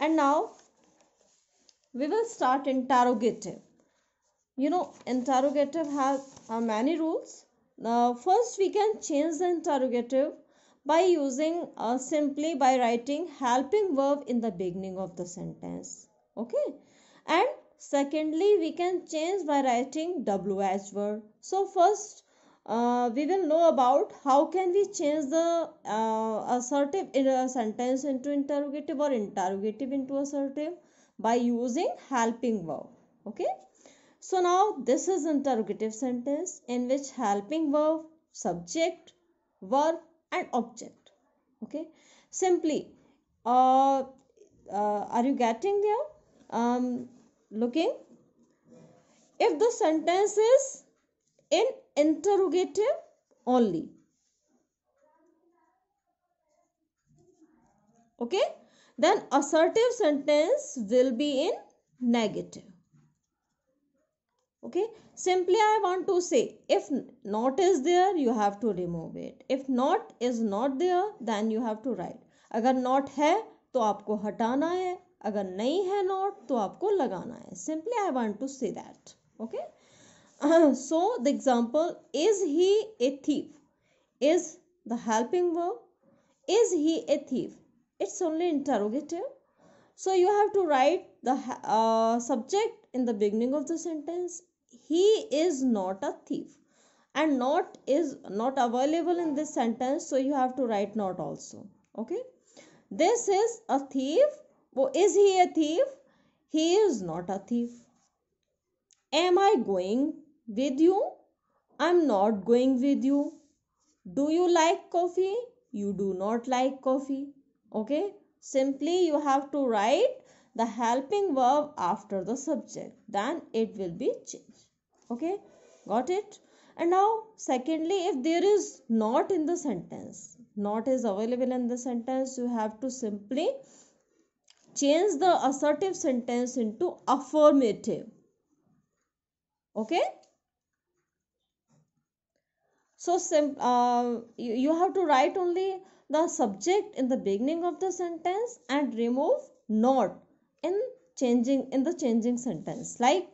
and now we will start interrogative. You know interrogative has uh, many rules. Uh, first we can change the interrogative by using uh, simply by writing helping verb in the beginning of the sentence. Okay? And secondly we can change by writing wh word so first uh, we will know about how can we change the uh, assertive in a sentence into interrogative or interrogative into assertive by using helping verb okay? So now this is interrogative sentence in which helping verb subject verb and object okay? Simply uh, uh, are you getting there? Um, looking? If the sentence is in interrogative only okay then assertive sentence will be in negative okay simply i want to say if not is there you have to remove it if not is not there then you have to write अगर not है तो आपको हटाना है अगर नहीं है not तो आपको लगाना है simply i want to say that okay so the example is he a thief? Is the helping verb is he a thief? It's only interrogative. So you have to write the uh, subject in the beginning of the sentence. He is not a thief and not is not available in this sentence. So you have to write not also. Okay? This is a thief. Is he a thief? He is not a thief. Am i going with you? I'm not going with you. Do you like coffee? You do not like coffee. Okay. Simply you have to write the helping verb after the subject. Then it will be changed. Okay. Got it? And now secondly if there is not in the sentence, not is available in the sentence, you have to simply change the assertive sentence into affirmative. Okay so uh, you, you have to write only the subject in the beginning of the sentence and remove not in changing in the changing sentence. Like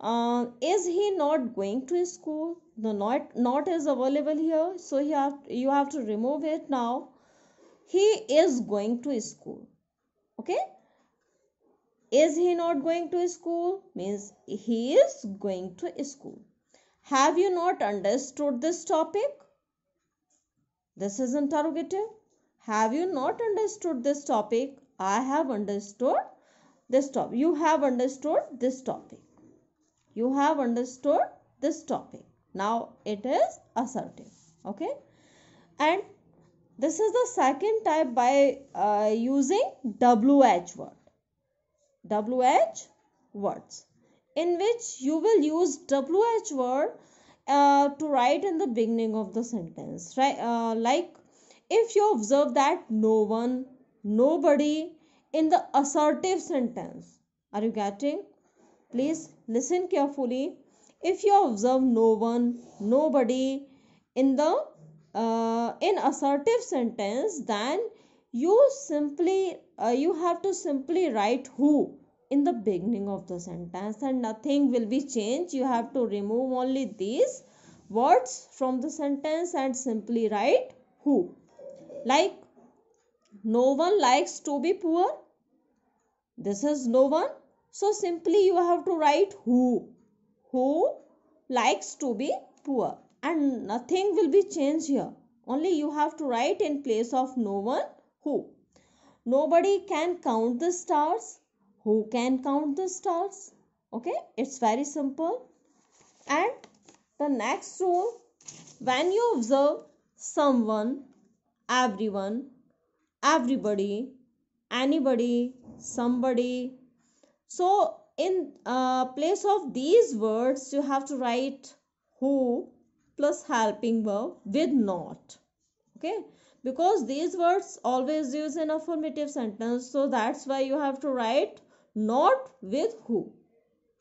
uh, is he not going to school? The not not is available here so you have you have to remove it now. He is going to school. Okay? Is he not going to school? Means he is going to school have you not understood this topic? This is interrogative. Have you not understood this topic? I have understood this topic. You have understood this topic. You have understood this topic. Now it is assertive. Okay. And this is the second type by uh, using WH word. WH words in which you will use WH word uh, to write in the beginning of the sentence. Right? Uh, like if you observe that no one, nobody in the assertive sentence. Are you getting? Please listen carefully. If you observe no one, nobody in the uh, in assertive sentence, then you simply uh, you have to simply write who in the beginning of the sentence and nothing will be changed. You have to remove only these words from the sentence and simply write who. Like no one likes to be poor. This is no one. So simply you have to write who. Who likes to be poor. And nothing will be changed here. Only you have to write in place of no one who. Nobody can count the stars who can count the stars okay? It's very simple. And the next rule when you observe someone everyone everybody anybody somebody so in uh, place of these words you have to write who plus helping verb with not okay? Because these words always use in affirmative sentence so that's why you have to write not with who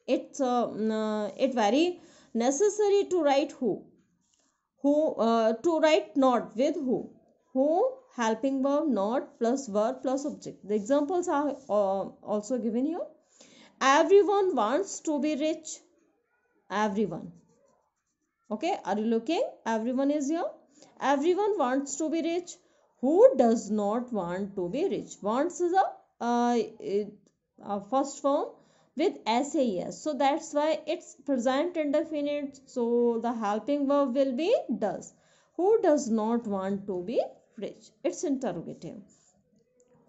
it's uh, uh, it very necessary to write who who uh, to write not with who who helping verb not plus verb plus object. The examples are uh, also given here. Everyone wants to be rich. Everyone. Okay, are you looking? Everyone is here. Everyone wants to be rich. Who does not want to be rich? Wants is a, uh, a first form with SAS. So that's why it's present indefinite. So the helping verb will be does. Who does not want to be rich? It's interrogative.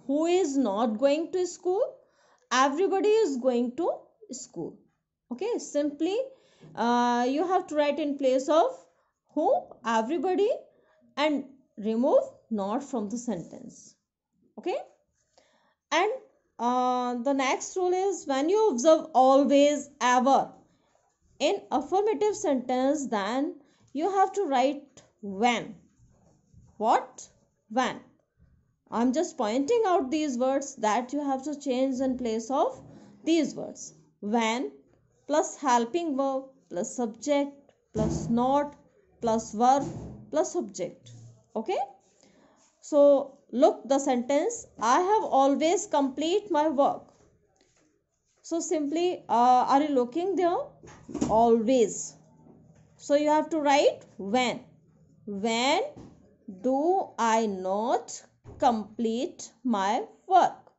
Who is not going to school? Everybody is going to school. Okay, simply uh, you have to write in place of who, everybody, and remove not from the sentence. Okay, and uh, the next rule is when you observe always ever in affirmative sentence then you have to write when. What? When. I'm just pointing out these words that you have to change in place of these words. When plus helping verb plus subject plus not plus verb plus object okay? So look the sentence I have always complete my work. So simply uh, are you looking there? Always. So you have to write when. When do I not complete my work?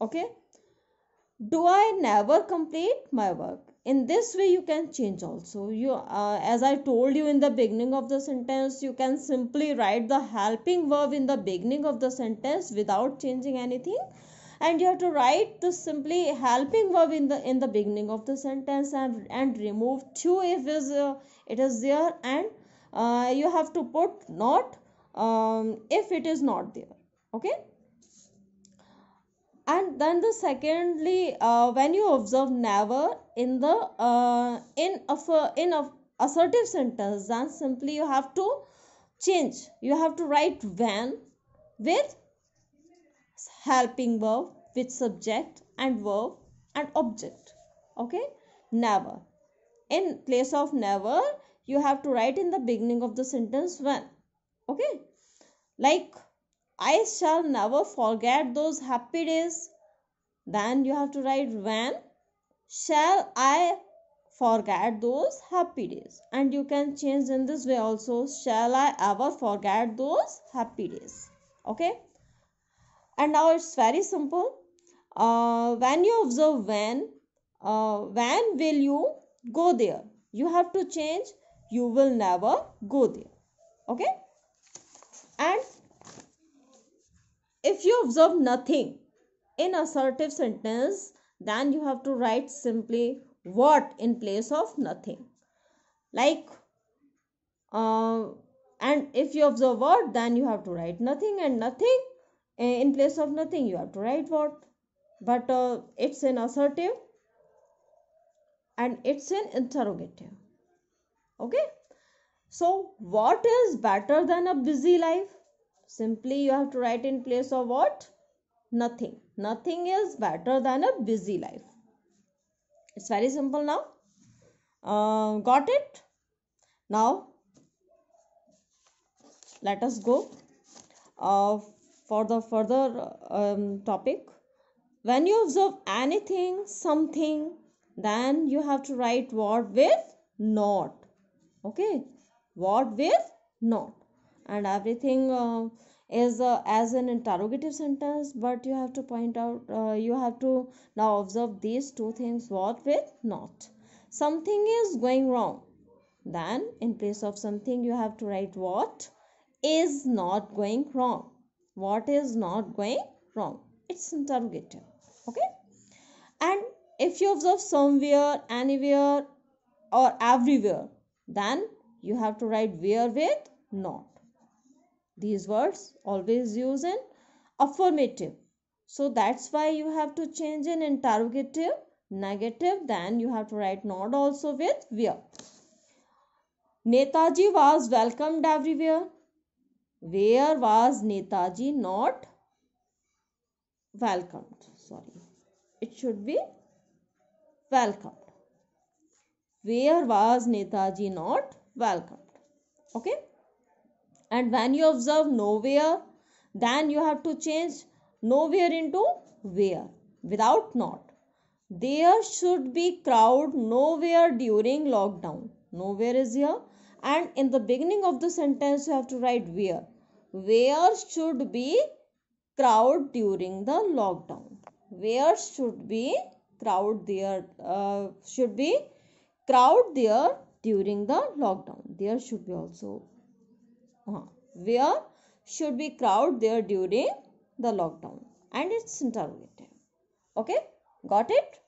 Okay. Do I never complete my work? In this way you can change also. You uh, as i told you in the beginning of the sentence you can simply write the helping verb in the beginning of the sentence without changing anything. And you have to write the simply helping verb in the in the beginning of the sentence and and remove to if is uh, it is there and uh, you have to put not um, if it is not there. Okay and then the secondly uh, when you observe never in the uh, in of in a assertive sentence then simply you have to change. You have to write when with helping verb with subject and verb and object. Okay? Never. In place of never you have to write in the beginning of the sentence when. Okay? Like I shall never forget those happy days. Then you have to write when shall I forget those happy days. And you can change in this way also. Shall I ever forget those happy days? Okay. And now it's very simple. Uh, when you observe when, uh, when will you go there? You have to change. You will never go there. Okay. And if you observe nothing in assertive sentence then you have to write simply what in place of nothing. Like uh, and if you observe what then you have to write nothing and nothing eh, in place of nothing you have to write what. But uh, it's an assertive and it's an interrogative. Okay? So what is better than a busy life Simply you have to write in place of what? Nothing. Nothing is better than a busy life. It's very simple now. Uh, got it? Now, let us go uh, for the further um, topic. When you observe anything, something, then you have to write what with not. Okay? What with not and everything uh, is uh, as an interrogative sentence but you have to point out uh, you have to now observe these two things what with not. Something is going wrong. Then in place of something you have to write what is not going wrong. What is not going wrong. It's interrogative okay? And if you observe somewhere anywhere or everywhere then you have to write where with not these words always use in affirmative. So that's why you have to change in interrogative, negative, then you have to write not also with where. Netaji was welcomed everywhere. Where was Netaji not welcomed? Sorry. It should be welcomed. Where was Netaji not welcomed? Okay and when you observe nowhere then you have to change nowhere into where without not. There should be crowd nowhere during lockdown. Nowhere is here. And in the beginning of the sentence you have to write where. Where should be crowd during the lockdown. Where should be crowd there uh, should be crowd there during the lockdown. There should be also where should be crowd there during the lockdown? And it's interrogative. Okay? Got it